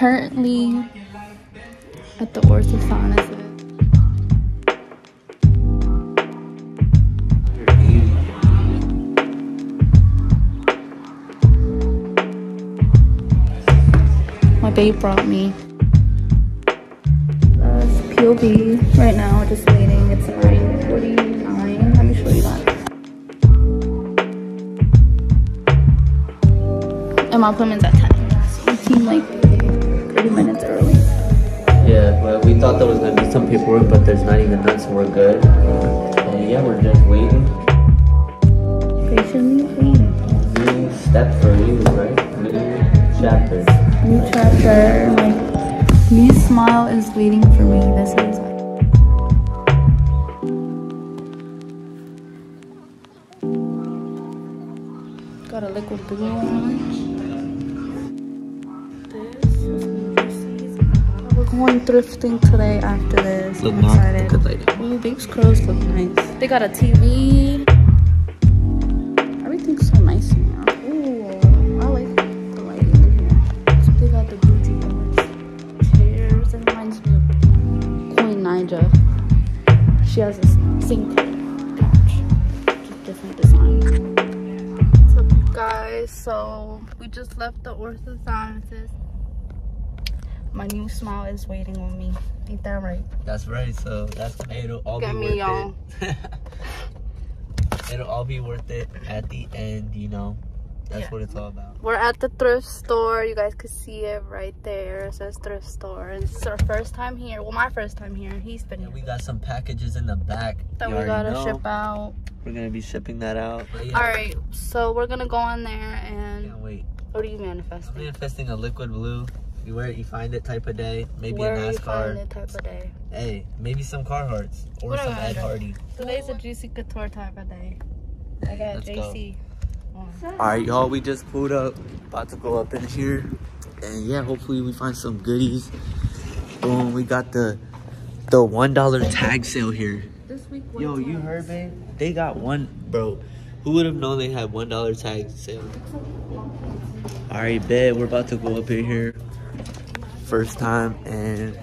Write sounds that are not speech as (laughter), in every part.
currently at the orthodontist. My babe brought me. Uh, POV right now, just waiting. It's 9.49. Let me show you that. And my appointment's at 10. So it seemed like 30 minutes early. Yeah, well, we thought there was gonna be some paperwork, but there's not even none, so we're good. And yeah, we're just waiting. Patiently waiting. New step for you, right? New chapter. New chapter. My new smile is waiting for me. This is got a liquid blue on. Going thrifting today after this. Look, I'm Mom, excited. look at that. Ooh, Babe's clothes look nice. They got a TV. Everything's so nice in here. Ooh, I like the lighting in here. So they got the Gucci boards, chairs. It reminds me of Queen Naija. She has a sink couch, just different design. What's up, you guys? So we just left the orthodontist. My new smile is waiting on me. Ain't that right? That's right. So that's it'll all Get be me, worth y'all. it. (laughs) it'll all be worth it at the end. You know, that's Yeah. what it's all about. We're at the thrift store. You guys could see it right there. It says thrift store. And this is our first time here. Well, my first time here. He's been here. And we got some packages in the back. That You we already gotta know. ship out. We're gonna be shipping that out. Yeah, All right, so we're gonna go in there and can't wait. what are you I'm manifesting? manifesting a liquid blue. You wear it, you find it type of day. Maybe Where a you find NASCAR. it type of day. Hey, maybe some Carhartts or What some am I Ed? Hardy. Today's a juicy couture type of day. I got Let's go. JC. All right, y'all. We just pulled up, about to go up in here, and yeah, hopefully we find some goodies. Boom, we got the the one dollar tag sale here. This week. Yo, you heard, babe? They got one, bro. Who would have known they had one dollar tag sale? All right, bet we're about to go up in here. First time, and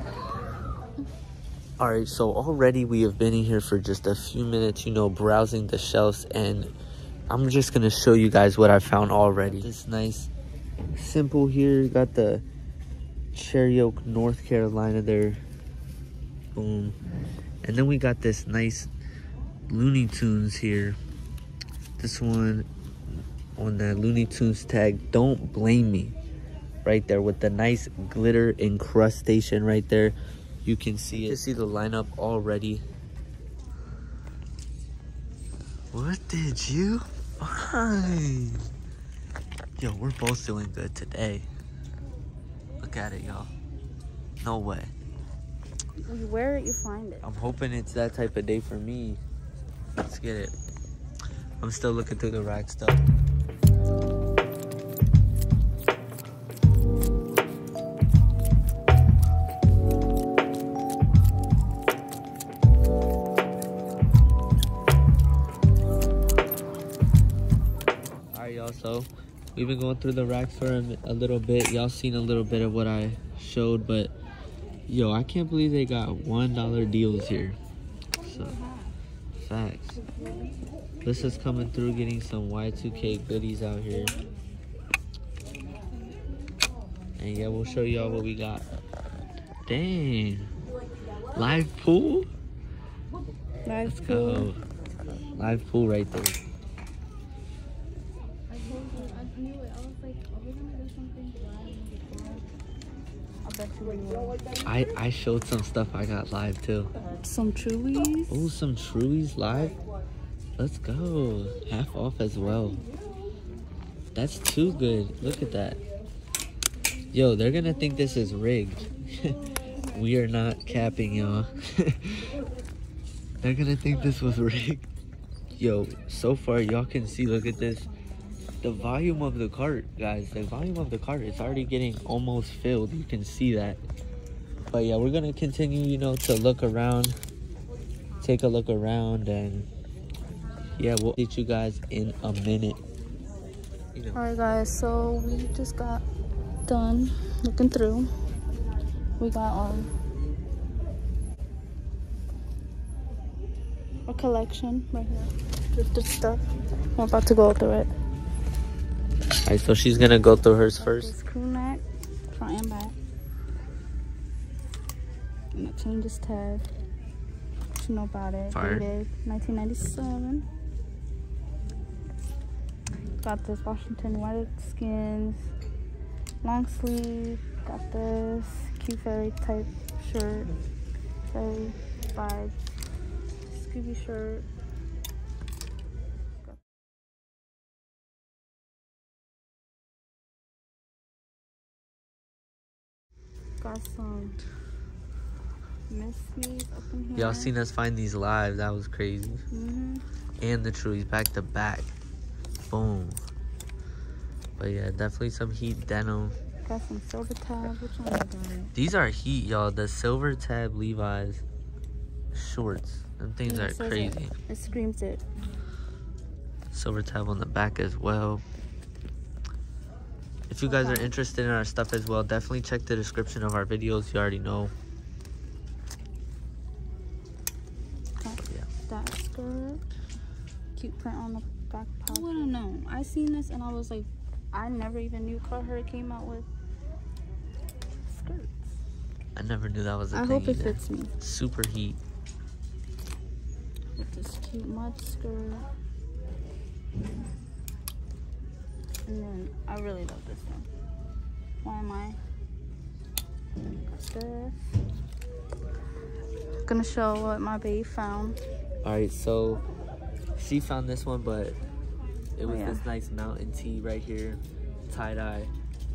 all right. So already we have been in here for just a few minutes, you know, browsing the shelves, and I'm just gonna show you guys what I found already. This nice, simple here. Got the Cherokee, North Carolina there. Boom. And then we got this nice Looney Tunes here. This one on the Looney Tunes tag. Don't blame me. Right there with the nice glitter encrustation right there. You can see it. You can see the lineup already. What did you find? Yo, we're both doing good today. Look at it, y'all. No way. You wear it, you find it. I'm hoping it's that type of day for me. Let's get it. I'm still looking through the rack stuff. We've been going through the racks for a, a little bit. Y'all seen a little bit of what I showed, but Yo, I can't believe they got one dollar deals here. So, facts. This is coming through, getting some Y2K goodies out here. And yeah, we'll show y'all what we got. Dang, live pool. Let's go. Live pool right there. I I showed some stuff I got live too. Some Chewies. Oh, some Trulies live. Let's go. Half off as well. That's too good. Look at that. Yo, they're gonna think this is rigged. (laughs) we are not capping, y'all. (laughs) they're gonna think this was rigged. Yo, so far y'all can see, look at this. The volume of the cart, guys, the volume of the cart, it's already getting almost filled. You can see that. But yeah, we're gonna continue, you know, to look around, take a look around, and yeah, we'll see you guys in a minute. You know, Alright guys, so we just got done looking through. We got um a collection right here. Thrifted stuff. I'm about to go through it. Alright, so she's gonna go through hers first. This crew neck, front and back. And it changes tag. What you know about it? Fire. Dated 1997. Got this Washington Redskins long sleeve. Got this cute fairy type shirt. Fairy vibe. Scooby shirt. Got some Miss up in here. Y'all seen us find these live. That was crazy. hmm And the Trulies back to back. Boom. But yeah, definitely some heat denim. Got some silver tab. Which one it? These are heat, y'all. The silver tab Levi's shorts. Them things Yeah, are crazy. It. it screams it. Silver tab on the back as well. If you guys are interested in our stuff as well, definitely check the description of our videos. You already know. Got Yeah. that skirt. Cute print on the back pocket. I wouldn't know. I seen this and I was like, I never even knew Carhartt came out with skirts. I never knew that was a I thing I hope it either. fits me. Super heat. With this cute mud skirt. And then I really love this one. Why am I? Got this. Gonna show what my babe found. Alright, so she found this one, but it was Oh, yeah. this nice mountain tee right here. Tie dye.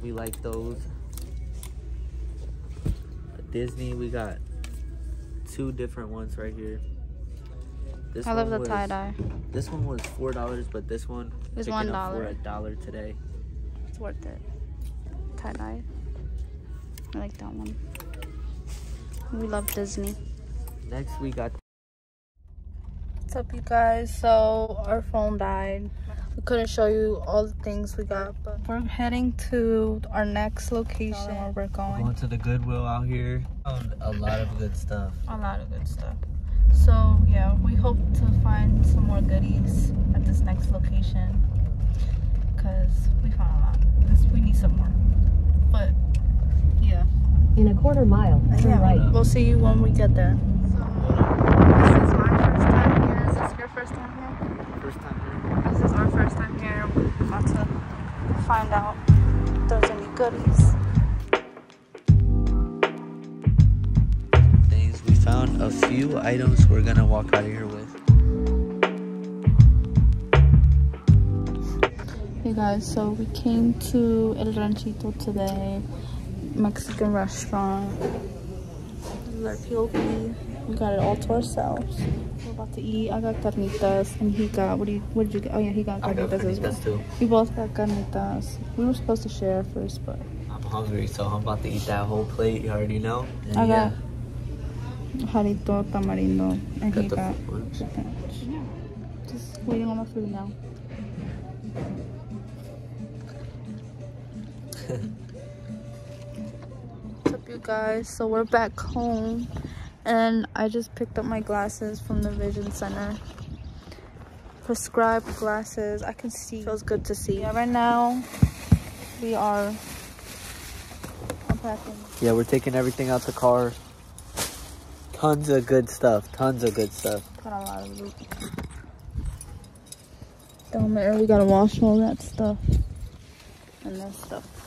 We like those. Disney, we got two different ones right here. This I love the tie dye. This one was four dollars, but this one It's picking up for $1. a dollar today. It's worth it. Tie dye. I like that one. We love Disney. Next we got What's up, you guys? So our phone died. We couldn't show you all the things we got, but we're heading to our next location where we're going going. to the Goodwill out here. Found a lot of good stuff. A lot of good stuff. So yeah, we hope to find some more goodies at this next location because we found a lot. This, we need some more. But yeah. In a quarter mile, uh, turn Yeah, right. we'll see you when we get there. This is my first time here. Is this your first time here? First time here. This is our first time here. We're about to find out if there's any goodies. A few items we're gonna walk out of here with. Hey guys, so we came to El Ranchito today, Mexican restaurant. This is our POV. We got it all to ourselves. We're about to eat. I got carnitas, and he got what? Do you, what did you get? Oh yeah, he got I got carnitas as well. too. We both got carnitas. We were supposed to share first, but I'm hungry, so I'm about to eat that whole plate. You already know. And I yeah, tamarindo, got the got ones. just waiting on the food now. What's up, you guys? So we're back home, and I just picked up my glasses from the Vision Center. Prescribed glasses. I can see. Feels good to see. Yeah, right now we are unpacking. Yeah, we're taking everything out the car. Tons of good stuff. Tons of good stuff. Got a lot of loot. Down there, we gotta wash all that stuff and that stuff.